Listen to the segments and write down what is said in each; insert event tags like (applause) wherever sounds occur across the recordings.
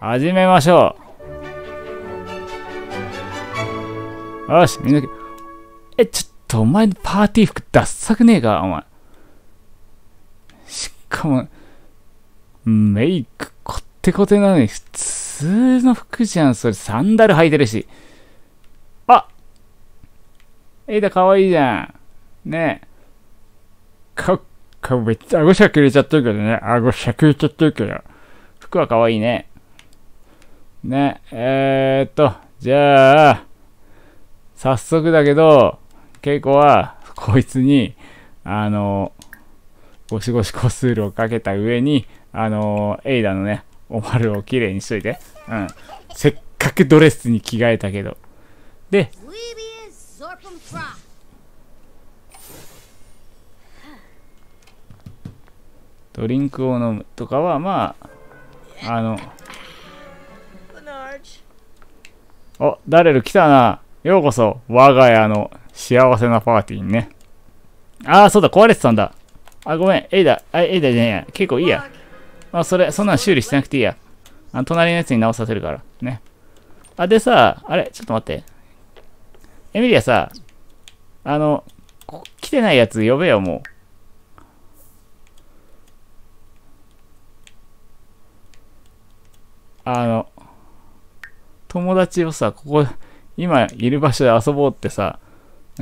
始めましょう。よし、みんな、え、ちょっとお前のパーティー服ダッサくねえか、お前。しかも、メイクこってこてなのに普通の服じゃん。それサンダル履いてるし。あエイダかわいいじゃん。ねえ。か、か、めっちゃ顎しゃくれちゃってるけどね。顎しゃくれちゃってるけど。服はかわいいね。ね、えー、っと、じゃあ、早速だけど、ケイコは、こいつに、あの、ゴシゴシコスールをかけた上に、あの、エイダのね、おまるをきれいにしといて。うん。せっかくドレスに着替えたけど。で、ドリンクを飲むとかは、まあ、あの、お、ダレル来たな。ようこそ、我が家の幸せなパーティーにね。ああ、そうだ、壊れてたんだ。あ、ごめん、エイダ、あ、エイダじゃねえや。結構いいや。まあ、それ、そんなん修理しなくていいや。あの、隣のやつに直させるから。ね。あ、でさ、あれ、ちょっと待って。エミリアさ、あの、来てないやつ呼べよ、もう。あの、友達をさ、ここ、今いる場所で遊ぼうってさ、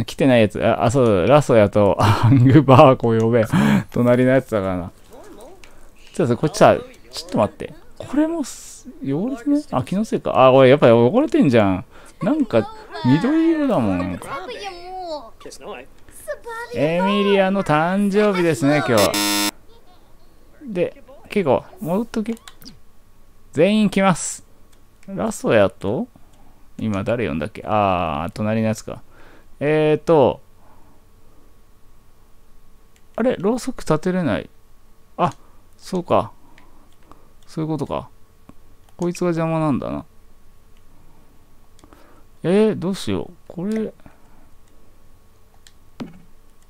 来てないやつ、あ、あそうだ、ラソヤと (laughs) アングバーコ呼べ。隣のやつだからな。ちょっとこっちさ、ちょっと待って。これも、汚れてねあ、気のせいか。あ、これやっぱり汚れてんじゃん。なんか、緑色だもん。エミリアの誕生日ですね、今日。で、結構、戻っとけ。全員来ます。ラソヤと、今誰呼んだっけ？あー、隣のやつか。えーと、あれ？ろうそく立てれない。あ、そうか。そういうことか。こいつが邪魔なんだな。えー、どうしよう。これ、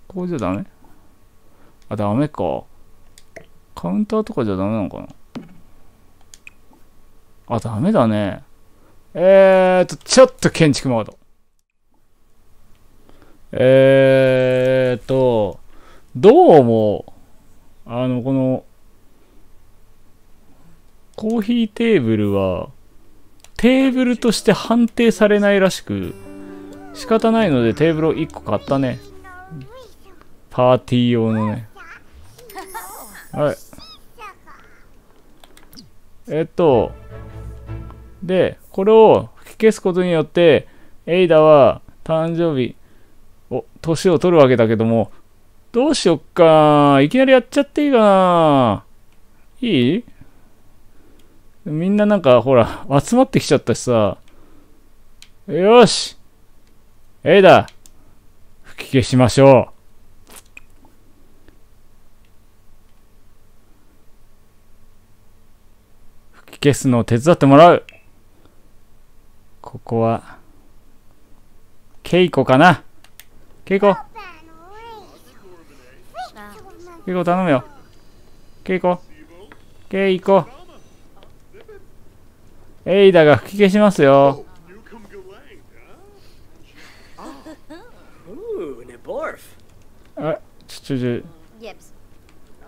これじゃダメ？あ、ダメか。カウンターとかじゃダメなのかな？あ、ダメだね。えーと、ちょっと建築モード。えーと、どうも、あの、この、コーヒーテーブルは、テーブルとして判定されないらしく、仕方ないのでテーブルを1個買ったね。パーティー用のね。はい。えっと、で、これを吹き消すことによって、エイダは誕生日、お、年を取るわけだけども、どうしよっか。いきなりやっちゃっていいかないい？みんななんか、ほら、集まってきちゃったしさ。よしエイダ吹き消しましょう。吹き消すのを手伝ってもらう。ここは、ケイコかな？ケイコケイコ頼むよ。ケイコケイコエイダが吹き消しますよ。あ、ちょちょちょ。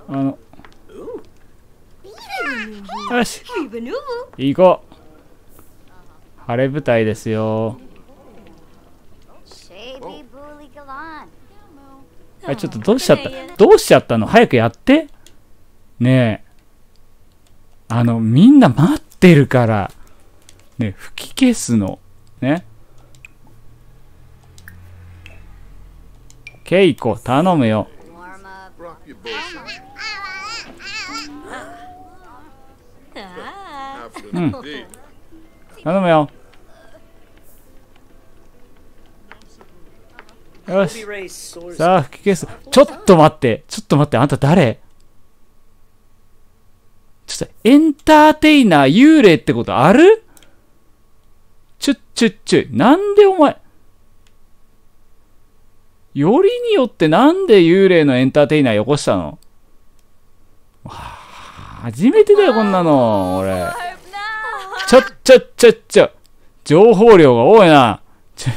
あの。よし。行こう。晴れ舞台ですよ。あ、ちょっとどうしちゃった？どうしちゃったの？早くやってねえ。あの、みんな待ってるから。ね、吹き消すの。ね。ケイコ、頼むよ。うん。頼むよ。よし。さあ、吹き消す。ちょっと待って。ちょっと待って。あんた誰？ちょっと、エンターテイナー、幽霊ってことある？ちょ、ちょ、ちょ、なんでお前、よりによってなんで幽霊のエンターテイナーよこしたの？初めてだよ、こんなの、俺。ちょっ、ちょっ、ちょっ、ちょ。情報量が多いな。ち、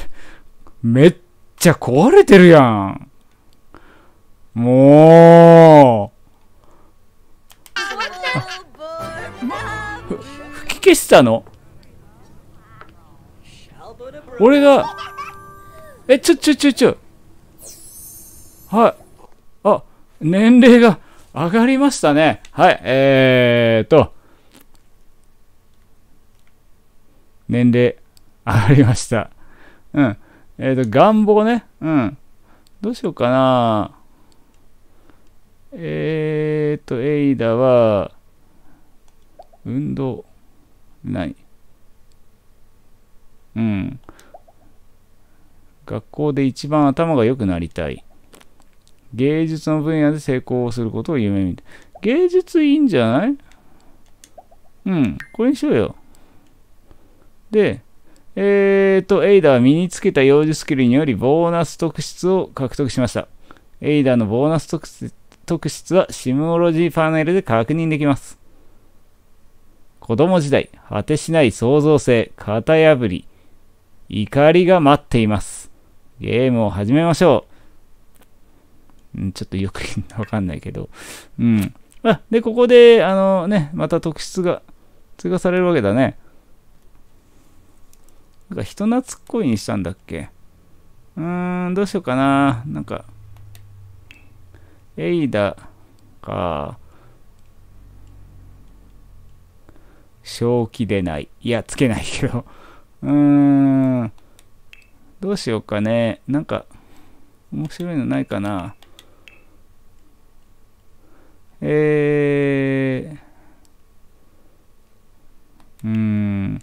めっちゃ壊れてるやん。もう。吹き消したの？俺が、え、ちょ、ちょ、ちょ、ちょ。はい。あ、年齢が上がりましたね。はい、えーと。年齢上がりました。うん。えっ、ー、と、願望ね。うん。どうしようかな。えっ、ー、と、エイダは、運動、何うん。学校で一番頭が良くなりたい。芸術の分野で成功することを夢見て。芸術いいんじゃない？うん、これにしようよ。で、えーと、エイダは身につけた幼児スキルによりボーナス特質を獲得しました。エイダのボーナス特質はシムオロジーパネルで確認できます。子供時代、果てしない創造性、型破り、怒りが待っています。ゲームを始めましょう。んちょっとよくわかんないけど。うん。あ、で、ここで、あのね、また特質が追加されるわけだね。なんか人懐っこいにしたんだっけ？うーん、どうしようかな。なんか、エイダか、正気でない。いや、つけないけど。うーん。どうしようかね。なんか、面白いのないかな。えー、うーん。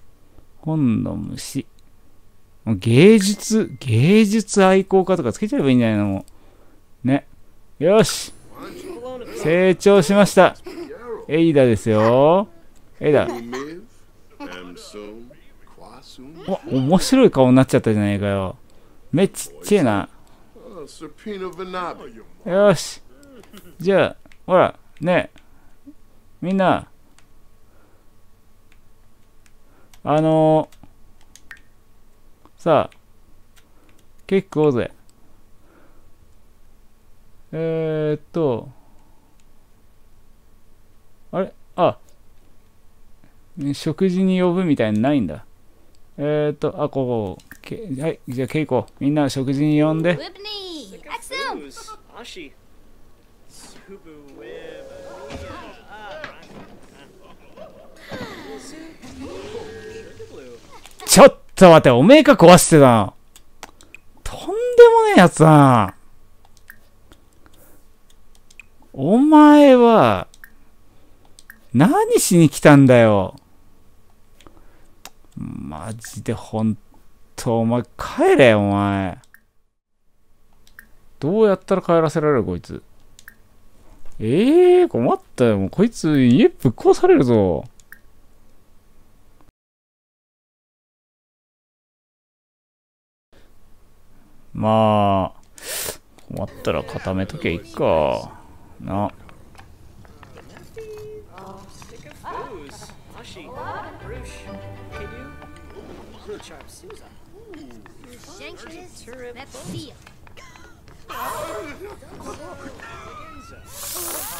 本の虫。芸術、芸術愛好家とかつけちゃえばいいんじゃないの？も。ね。よし成長しました。エイダですよ。エイダ。わ、面白い顔になっちゃったじゃないかよ。目ちっちゃいな。よし。じゃあ、ほら、ねみんな、あのー、さあ、ケーキ食おうぜ。えー、っと、あれ？あ、食事に呼ぶみたいなのないんだ。えー、っと、あ、ここ、けはい、じゃあ、ケイコ、みんな食事に呼んで。(laughs) ちょっっと待って、おめえか壊してたの。とんでもねえやつだお前は、何しに来たんだよ。マジでほんと、お前帰れよ、お前。どうやったら帰らせられる、こいつ。ええー、困ったよ。もうこいつ家ぶっ壊されるぞ。まあ、困ったら固めときゃいいか。な。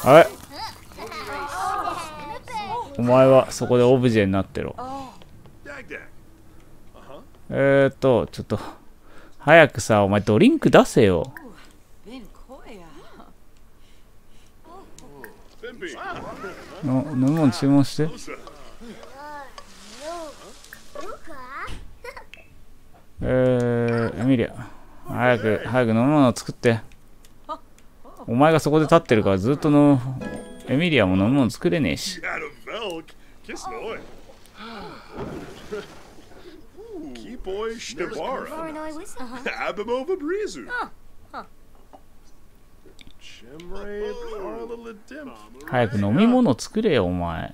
あれ？お前はそこでオブジェになってろ。えーっとちょっと早くさお前ドリンク出せよ。の飲み物注文して。(laughs) えー、エミリア早く早く飲み物を作って。お前がそこで立ってるからずっとのエミリアも飲み物作れねえし (laughs) 早く飲み物作れよお前。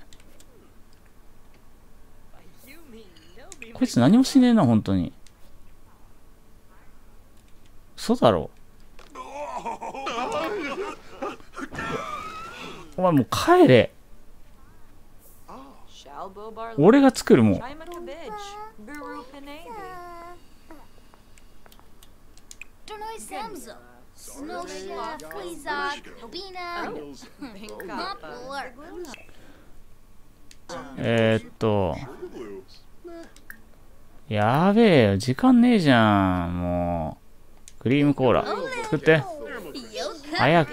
こいつ何もしねえな本当に。嘘だろ。お前もう帰れ。俺が作るもん。Samzo. Snosha, Flizak, Bina, Mopler. (laughs) えー、っと。やべえよ、時間ねえじゃん。もう。クリームコーラ。作って。早く。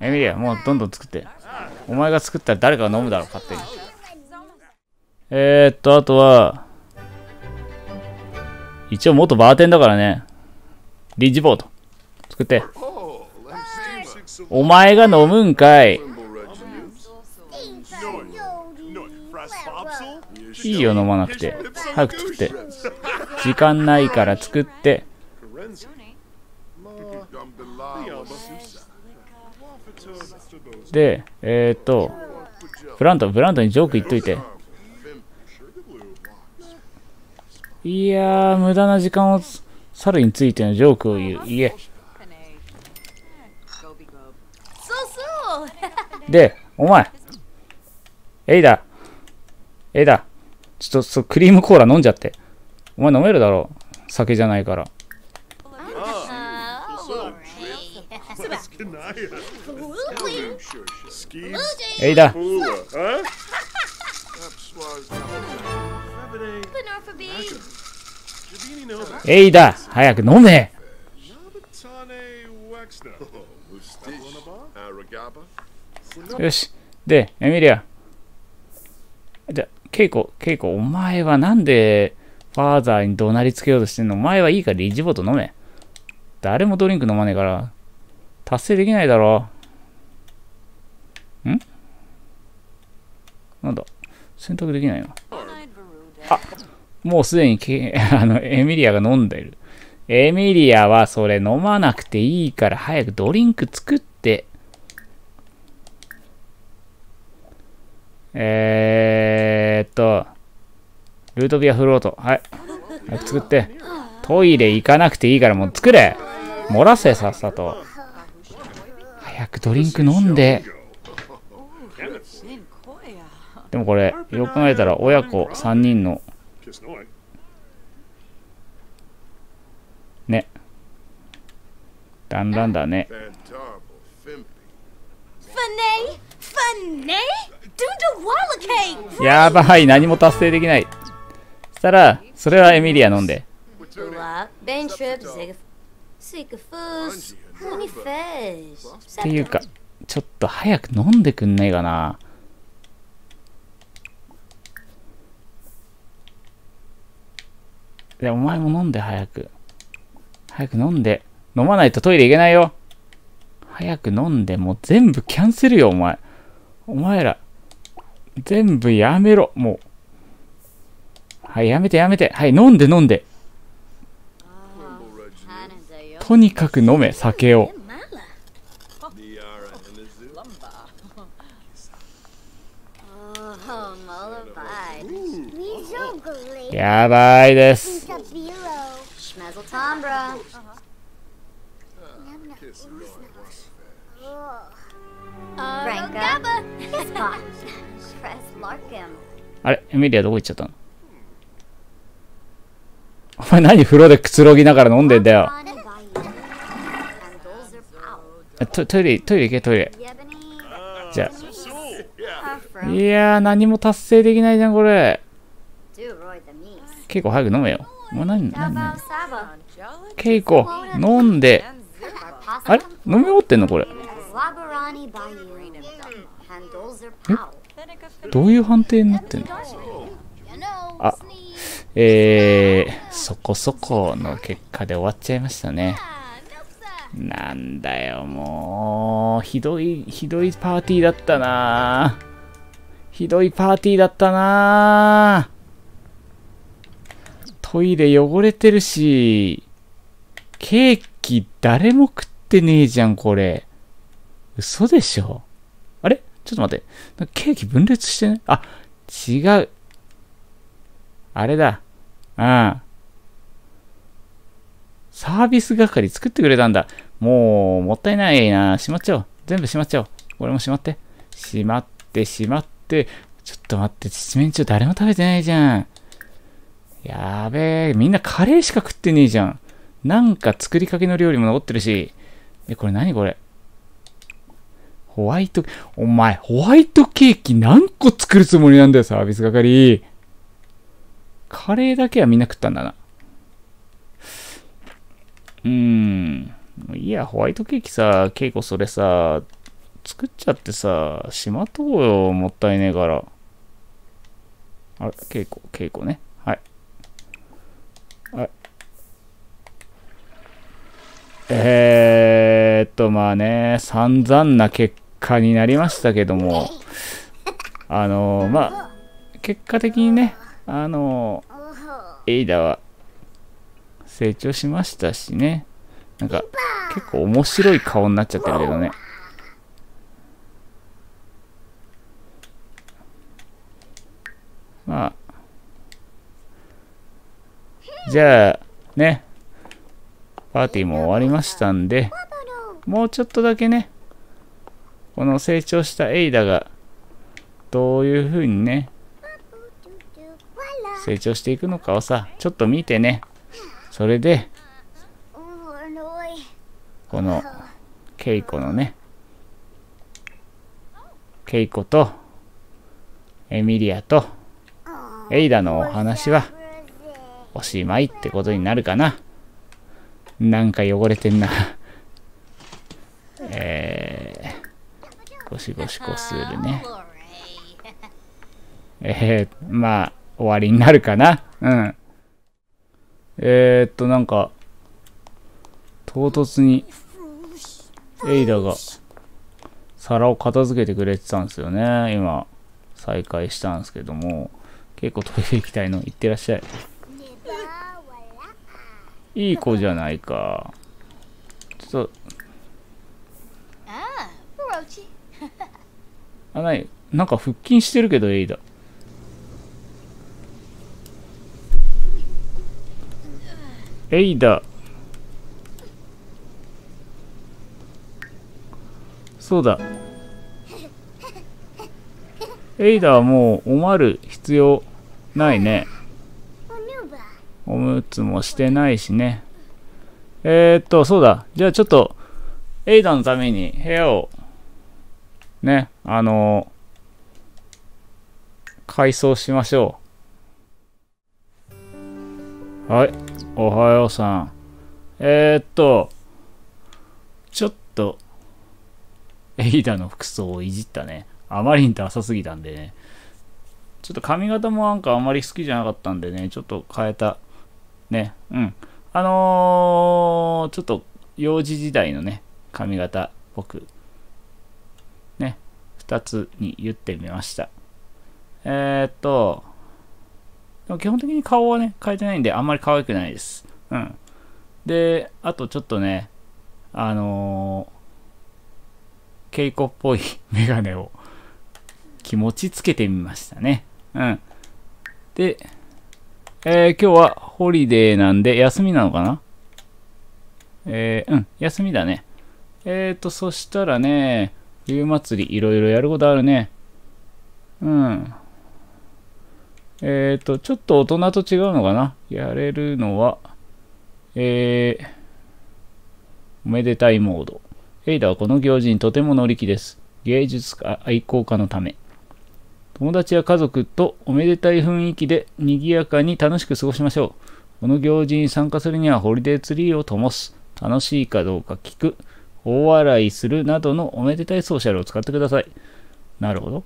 エミリア、もうどんどん作って。お前が作ったら誰かが飲むだろう、勝手に。えー、っと、あとは、一応元バーテンだからね。リッジボート。作って。お前が飲むんかい。いいよ、飲まなくて。早く作って。時間ないから作って。で、えー、っと、ブラント、ブラントにジョーク言っといて。いやー、無駄な時間を猿についてのジョークを言う。言え。(laughs) で、お前。エイダ。エイダ。ちょっと、そう、クリームコーラ飲んじゃって。お前飲めるだろ。酒じゃないから。エイダ。エイダ。早く飲め。よし。で、エミリア。じゃ、ケイコ、ケイコ、お前はなんで、ファーザーに怒鳴りつけようとしてんの？お前はいいからリジボート飲め。誰もドリンク飲まねえから、達成できないだろう。ん？なんだ？選択できないな。Nine Veruda. もうすでにケ (laughs) あの、エミリアが飲んでる。エミリアはそれ飲まなくていいから早くドリンク作って。えーっと、ルートビアフロート。はい。早く作って。トイレ行かなくていいからもう作れ漏らせさっさと。早くドリンク飲んで。でもこれ、よく考えたら親子3人の。ね。だんだんだね。やばい、何も達成できない。そしたら、それはエミリア飲んで。っていうか、ちょっと早く飲んでくんないかな。で、お前も飲んで早く。早く飲んで。飲まないとトイレ行けないよ。早く飲んで、もう全部キャンセルよ、お前。お前ら、全部やめろ、もう。はい、やめてやめて。はい、飲んで飲んで。とにかく飲め、酒を。Oh. やばいです。あれエミリアどこ行っちゃったの？お前何風呂でくつろぎながら飲んでんだよ。ト,トイレトイレ行けトイレ。いやー何も達成できないじゃんこれ。結構早く飲めよ。もう何ケイコ、飲んで。あれ？飲み終わってんのこれ。Labarani Bayou. Handles are pow. Seneca どういう判定になってんの？You know, Ah. sneeze. えー、そこそこの結果で終わっちゃいましたね。なんだよ、もう。ひどい、ひどいパーティーだったなひどいパーティーだったなトイレ汚れてるし、ケーキ誰も食ってねえじゃん、これ。嘘でしょ？あれ？ちょっと待って。ケーキ分裂してねあ、違う。あれだ。うん。サービス係作ってくれたんだ。もう、もったいないな。しまっちゃおう。全部しまっちゃおう。これもしまって。しまってしまって、ちょっと待って、七面鳥誰も食べてないじゃん。やべえ、みんなカレーしか食ってねえじゃん。なんか作りかけの料理も残ってるし。え、これ何これ？ホワイト、お前、ホワイトケーキ何個作るつもりなんだよ、サービス係。カレーだけはみんな食ったんだな。うーん。いや、ホワイトケーキさ、ケイコそれさ、作っちゃってさ、しまとうよ、もったいねえから。あれ、ケイコ、ケイコね。はい。はい。えーっと、まあね、散々な結果になりましたけども、あのまあ、結果的にね、あのエイダは成長しましたしね、なんか結構面白い顔になっちゃってるけどね。まあ、じゃあ、ね、パーティーも終わりましたんで、もうちょっとだけね、この成長したエイダが、どういう風にね、成長していくのかをさ、ちょっと見てね、それで、この、ケイコのね、ケイコと、エミリアと、エイダのお話は、おしまいってことになるかな。なんか汚れてんな。(laughs) えー、ゴシゴシこするね。えー、まあ、終わりになるかな？うん。えー、っと、なんか、唐突に、エイダが、皿を片付けてくれてたんですよね。今、再開したんですけども、結構トイレ行きたいの、行ってらっしゃい。いい子じゃないか。ちょっと、Ah. あ、なに、なんか腹筋してるけど、エイダ。エイダ。そうだ。エイダはもう、おまる必要ないね。おむつもしてないしね。えー、っと、そうだ。じゃあちょっと、エイダのために部屋を、ね、あの改装しましょう。はい、おはようさん。えー、っと、ちょっと、エイダの服装をいじったね。あまりにダサすぎたんでね。ちょっと髪型もなんかあまり好きじゃなかったんでね、ちょっと変えた。ね、うん。あのー、ちょっと幼児時代のね、髪型っぽく、ね、2つに言ってみました。えー、っと、でも基本的に顔はね、変えてないんで、あんまり可愛くないです。うん。で、あとちょっとね、あのー、ケイコっぽいメガネを気持ちつけてみましたね。うん。で、えー今日はホリデーなんで休みなのかな？えーうん、休みだね。えーと、そしたらね、冬祭りいろいろやることあるね。うん。えーと、ちょっと大人と違うのかな？やれるのは、えー、おめでたいモード。エイダはこの行事にとても乗り気です。芸術家愛好家のため。友達や家族とおめでたい雰囲気で賑やかに楽しく過ごしましょう。この行事に参加するにはホリデーツリーを灯す。楽しいかどうか聞く。大笑いするなどのおめでたいソーシャルを使ってください。なるほど。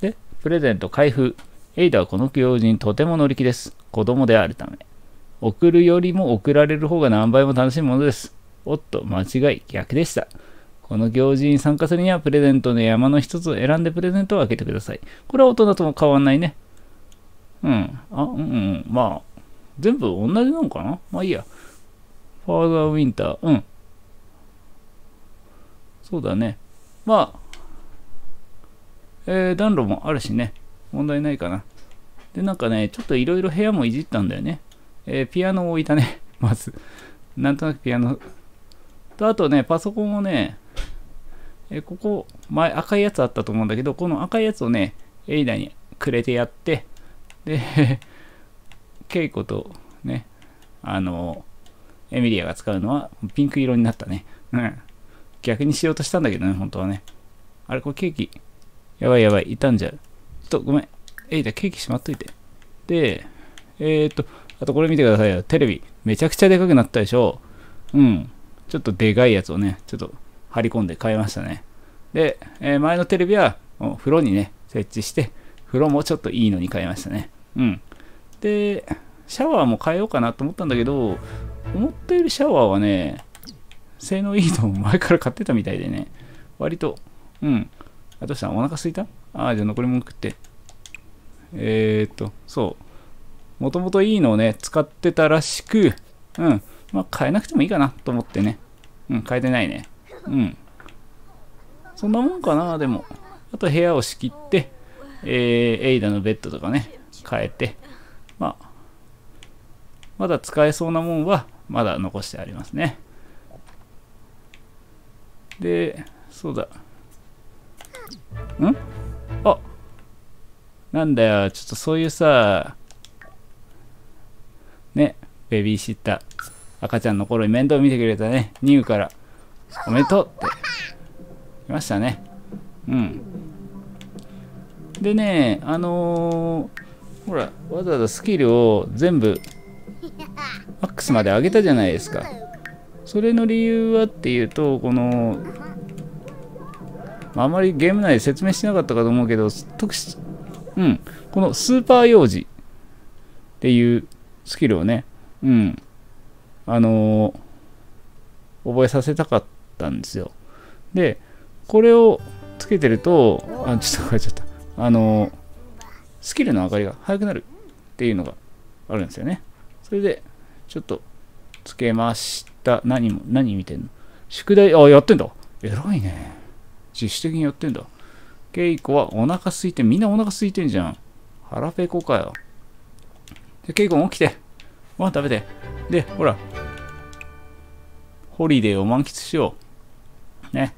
で、プレゼント開封。エイダはこの行事にとても乗り気です。子供であるため。送るよりも送られる方が何倍も楽しいものです。おっと、間違い、逆でした。この行事に参加するにはプレゼントの山の一つを選んでプレゼントを開けてください。これは大人とも変わんないね。うん。あ、うんうん。まあ、全部同じなのかな？まあいいや。ファーザーウィンター。うん。そうだね。まあ、えー、暖炉もあるしね。問題ないかな。で、なんかね、ちょっといろいろ部屋もいじったんだよね。えーピアノを置いたね。(laughs) まず。なんとなくピアノ。と、あとね、パソコンをね、えここ、前赤いやつあったと思うんだけど、この赤いやつをね、エイダにくれてやって、で、(laughs) ケイコとね、あの、エミリアが使うのはピンク色になったね。うん。逆にしようとしたんだけどね、本当はね。あれ、これケーキ。やばいやばい、傷んじゃう。ちょっとごめん。エイダ、ケーキしまっといて。で、えー、っと、あとこれ見てくださいよ。テレビ。めちゃくちゃでかくなったでしょ。うん。ちょっとでかいやつをね、ちょっと張り込んで買いましたね。で、えー前のテレビは風呂にね、設置して、風呂もちょっといいのに買いましたね。うん。で、シャワーも変えようかなと思ったんだけど、思ったよりシャワーはね、性能いいのを前から買ってたみたいでね、割と、うん。あ、どうした？お腹すいた？ああ、じゃあ残り物食って。えー、っと、そう。もともといいのをね、使ってたらしく、うん。まあ、変えなくてもいいかなと思ってね。うん、変えてないね。うん。そんなもんかな、でも。あと部屋を仕切って、えー、エイダのベッドとかね、変えて、まあ、まだ使えそうなもんは、まだ残してありますね。で、そうだ。ん？あなんだよ、ちょっとそういうさ、ね、ベビーシッター、赤ちゃんの頃に面倒見てくれたね、ニューから、おめでとうって、来ましたね。うん。でね、あのーほら、わざわざスキルを全部、マックスまで上げたじゃないですか。それの理由はっていうと、この、あまりゲーム内で説明してなかったかと思うけど、特殊、うん、このスーパー幼児っていうスキルをね、うん、あのー覚えさせたかったんですよ。で、これをつけてると、あ、ちょっと変えちゃった。あのースキルの上がりが速くなるっていうのがあるんですよね。それで、ちょっとつけました。何も、何見てんの？宿題、あ、やってんだ。偉いね。自主的にやってんだ。ケイコはお腹空いて、みんなお腹空いてんじゃん。腹ペコかよ。で、ケイコも起きて。ご飯食べて。で、ほら。ホリデーを満喫しよう。ね。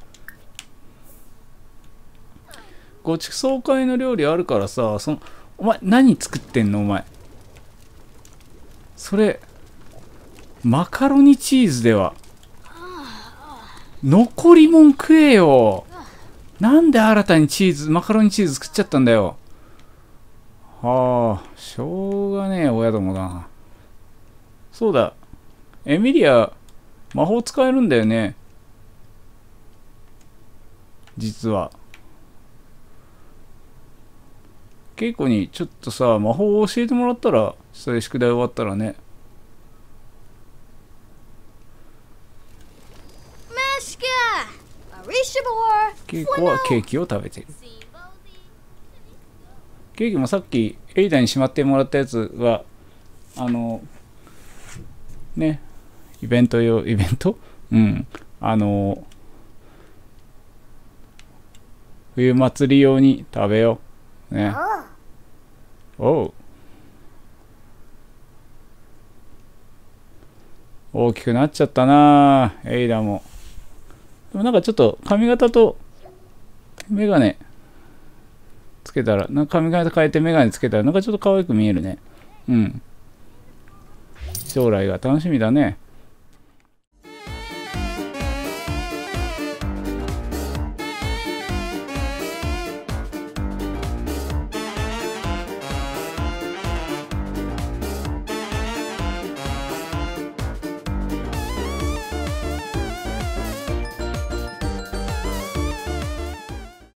ごちそう会の料理あるからさ、その、お前何作ってんの？お前。それ、マカロニチーズでは。残りもん食えよ。なんで新たにチーズ、マカロニチーズ作っちゃったんだよ。はあ、しょうがねえ親どもだ。そうだ、エミリア、魔法使えるんだよね。実は。稽古にちょっとさ、魔法を教えてもらったら、それ宿題終わったらね。稽古はケーキを食べてる。ケーキもさっきエイダにしまってもらったやつは、あの、ね、イベント用、イベント？うん。あの、冬祭り用に食べよう。ね。おう。大きくなっちゃったなあエイダも。でもなんかちょっと髪型とメガネつけたら、なんか髪型変えてメガネつけたら、なんかちょっと可愛く見えるね。うん。将来が楽しみだね。